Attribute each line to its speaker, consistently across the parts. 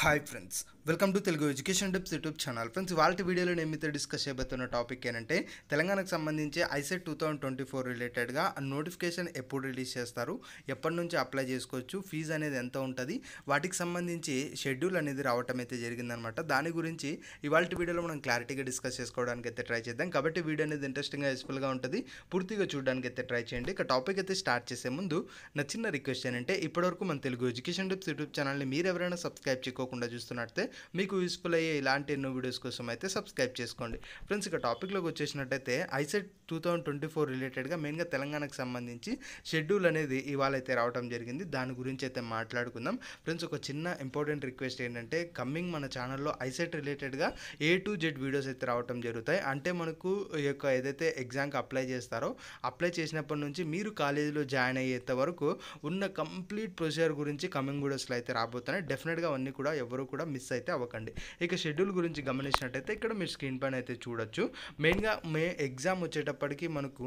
Speaker 1: Hi friends welcome to Telugu education tips YouTube channel friends వాళ్ళ వీడియోలో నేను మీతో డిస్కస్ చేయబోతున్న టాపిక్ ఏంటంటే తెలంగాణకు సంబంధించి ICET two thousand twenty four రిలేటెడ్గా నోటిఫికేషన్ ఎప్పుడు రిలీజ్ చేస్తారు ఎప్పటి నుంచి అప్లై చేసుకోవచ్చు ఫీజు అనేది ఎంత ఉంటుంది వాటికి సంబంధించి షెడ్యూల్ అనేది రావటం అయితే జరిగిందనమాట. దాని గురించి ఇవాళ వీడియోలో మనం క్లారిటీగా డిస్కస్ చేసుకోవడానికి అయితే ట్రై చేద్దాం. కాబట్టి వీడియో అనేది ఇంట్రెస్టింగ్గా యూస్ఫుల్గా ఉంటుంది. పూర్తిగా చూడడానికి అయితే ట్రై చేయండి. ఇక టాపిక్ అయితే స్టార్ట్ చేసే ముందు నచ్చిన రిక్వెస్ట్ ఏంటంటే ఇప్పటివరకు మన తెలుగు ఎడ్యుకేషన్ టిప్స్ యూట్యూబ్ ఛానల్ని మీరు ఎవరైనా సబ్స్క్రైబ్ చేసుకోకుండా చూస్తున్నట్టే మీకు యూస్ఫుల్ అయ్యే ఇలాంటి ఎన్నో వీడియోస్ కోసం అయితే సబ్స్క్రైబ్ చేసుకోండి. ఫ్రెండ్స్ ఇక టాపిక్లోకి వచ్చేసినట్టయితే ICET two thousand twenty four రిలేటెడ్గా మెయిన్గా తెలంగాణకు సంబంధించి షెడ్యూల్ అనేది ఇవాళ అయితే రావడం జరిగింది. దాని గురించి అయితే మాట్లాడుకుందాం. ఫ్రెండ్స్ ఒక చిన్న ఇంపార్టెంట్ రిక్వెస్ట్ ఏంటంటే కమ్మింగ్ మన ఛానల్లో ఐసెట్ రిలేటెడ్గా ఏ టు జెడ్ వీడియోస్ అయితే రావడం జరుగుతాయి. అంటే మనకు ఈ యొక్క ఏదైతే ఎగ్జామ్కి అప్లై చేస్తారో అప్లై చేసినప్పటి నుంచి మీరు కాలేజీలో జాయిన్ అయ్యేంత వరకు ఉన్న కంప్లీట్ ప్రొసీజర్ గురించి కమింగ్ వీడియోస్లో అయితే రాబోతున్నాయి. డెఫినెట్గా అవన్నీ కూడా ఎవరు కూడా మిస్ అయితే అవ్వకండి. ఇక షెడ్యూల్ గురించి గమనించినట్టయితే ఇక్కడ మీరు స్క్రీన్ పైన అయితే చూడొచ్చు. మెయిన్గా మే ఎగ్జామ్ వచ్చేటప్పటికి మనకు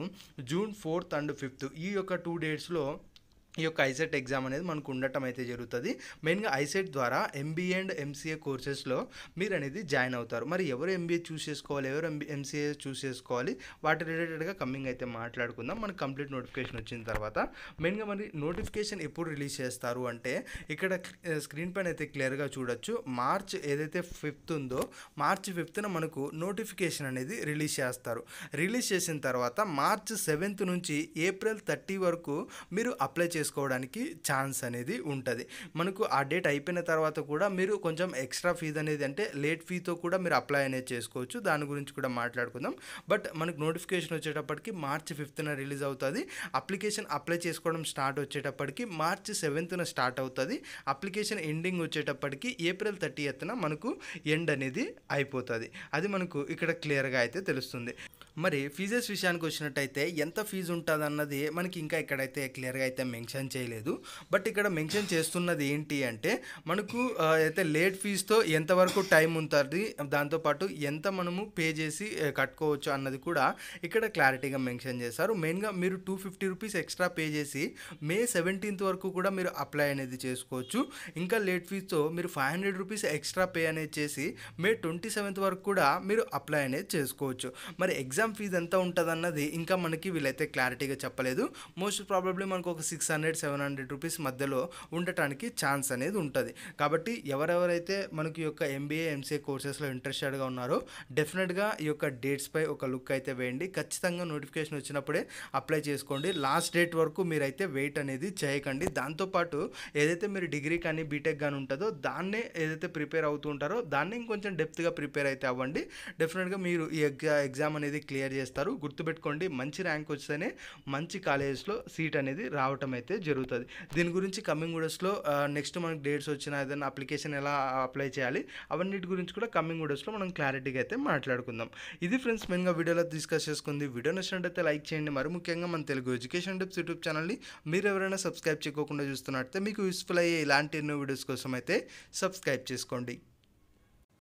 Speaker 1: జూన్ ఫోర్త్ అండ్ ఫిఫ్త్ ఈ యొక్క టూ డేట్స్లో ఈ యొక్క ఐసెట్ ఎగ్జామ్ అనేది మనకు ఉండటం అయితే జరుగుతుంది. మెయిన్గా ఐసెట్ ద్వారా ఎంబీఏ అండ్ ఎంసీఏ కోర్సెస్లో మీరు అనేది జాయిన్ అవుతారు. మరి ఎవరు ఎంబీఏ చూస్ చేసుకోవాలి? ఎవరు ఎంబీ ఎంసీఏ చూస్ చేసుకోవాలి? వాటి రిలేటెడ్గా కమ్మింగ్ అయితే మాట్లాడుకుందాం. మనకు కంప్లీట్ నోటిఫికేషన్ వచ్చిన తర్వాత. మెయిన్గా మరి నోటిఫికేషన్ ఎప్పుడు రిలీజ్ చేస్తారు అంటే ఇక్కడ స్క్రీన్ పైన అయితే క్లియర్గా చూడొచ్చు. మార్చ్ ఏదైతే ఫిఫ్త్ ఉందో మార్చ్ ఫిఫ్త్న మనకు నోటిఫికేషన్ అనేది రిలీజ్ చేస్తారు. రిలీజ్ చేసిన తర్వాత మార్చ్ సెవెంత్ నుంచి ఏప్రిల్ థర్టీ వరకు మీరు అప్లై చేస్తారు చేసుకోవడానికి ఛాన్స్ అనేది ఉంటుంది. మనకు ఆ డేట్ అయిపోయిన తర్వాత కూడా మీరు కొంచెం ఎక్స్ట్రా ఫీజు అనేది అంటే లేట్ ఫీతో కూడా మీరు అప్లై అనేది చేసుకోవచ్చు. దాని గురించి కూడా మాట్లాడుకుందాం. బట్ మనకు నోటిఫికేషన్ వచ్చేటప్పటికి మార్చ్ ఫిఫ్త్న రిలీజ్ అవుతుంది. అప్లికేషన్ అప్లై చేసుకోవడం స్టార్ట్ వచ్చేటప్పటికి మార్చ్ సెవెంత్న స్టార్ట్ అవుతుంది. అప్లికేషన్ ఎండింగ్ వచ్చేటప్పటికి ఏప్రిల్ థర్టీ ఎత్తున మనకు ఎండ్ అనేది అయిపోతుంది. అది మనకు ఇక్కడ క్లియర్గా అయితే తెలుస్తుంది. మరి ఫీజెస్ విషయానికి వచ్చినట్టయితే ఎంత ఫీజు ఉంటుంది అన్నది మనకి ఇంకా ఇక్కడైతే క్లియర్గా అయితే మెన్షన్ చేయలేదు. బట్ ఇక్కడ మెన్షన్ చేస్తున్నది ఏంటి అంటే మనకు అయితే లేట్ ఫీజుతో ఎంతవరకు టైం ఉంటుంది దాంతోపాటు ఎంత మనము పే చేసి కట్టుకోవచ్చు అన్నది కూడా ఇక్కడ క్లారిటీగా మెన్షన్ చేశారు. మెయిన్గా మీరు two fifty rupees extra pay చేసి మే సెవెంటీన్త్ వరకు కూడా మీరు అప్లై అనేది చేసుకోవచ్చు. ఇంకా లేట్ ఫీజుతో మీరు five hundred rupees extra pay అనేది చేసి మే ట్వంటీ సెవెంత్ వరకు కూడా మీరు అప్లై అనేది చేసుకోవచ్చు. మరి ఎగ్జామ్ ఫీజు ఎంత ఉంటుంది అన్నది ఇంకా మనకి వీళ్ళైతే క్లారిటీగా చెప్పలేదు. మోస్ట్ ప్రాబబ్లీ మనకు ఒక six hundred seven hundred rupees మధ్యలో ఉండటానికి ఛాన్స్ అనేది ఉంటుంది. కాబట్టి ఎవరెవరైతే మనకి యొక్క ఎంబీఏ ఎంసీఏ కోర్సెస్లో ఇంట్రెస్టెడ్గా ఉన్నారో డెఫినెట్గా ఈ యొక్క డేట్స్పై ఒక లుక్ అయితే వేయండి. ఖచ్చితంగా నోటిఫికేషన్ వచ్చినప్పుడే అప్లై చేసుకోండి. లాస్ట్ డేట్ వరకు మీరైతే వెయిట్ అనేది చేయకండి. దాంతోపాటు ఏదైతే మీరు డిగ్రీ కానీ బీటెక్ కానీ ఉంటుందో దాన్నే ఏదైతే ప్రిపేర్ అవుతూ ఉంటారో దాన్ని ఇంకొంచెం డెప్త్గా ప్రిపేర్ అయితే అవ్వండి. డెఫినెట్గా మీరు ఈ ఎగ్జామ్ అనేది క్లియర్ చేస్తారు. గుర్తుపెట్టుకోండి మంచి ర్యాంక్ వస్తేనే మంచి కాలేజెస్లో సీట్ అనేది రావటం అయితే జరుగుతుంది. దీని గురించి కమింగ్ వీడియోస్లో నెక్స్ట్ మనకి డేట్స్ వచ్చిన ఏదైనా అప్లికేషన్ ఎలా అప్లై చేయాలి అవన్నిటి గురించి కూడా కమింగ్ వీడియోస్లో మనం క్లారిటీగా అయితే మాట్లాడుకుందాం. ఇది ఫ్రెండ్స్ మెయిన్గా వీడియోలో డిస్కస్ చేసుకుంది. వీడియో నచ్చినట్టయితే లైక్ చేయండి. మరి ముఖ్యంగా మన తెలుగు ఎడ్యుకేషన్ టిప్స్ యూట్యూబ్ ఛానల్ని మీరు ఎవరైనా సబ్స్క్రైబ్ చేయకుండా చూస్తున్నట్టయితే మీకు యూస్ఫుల్ అయ్యే ఇలాంటి ఎన్నో వీడియోస్ కోసం అయితే సబ్స్క్రైబ్ చేసుకోండి.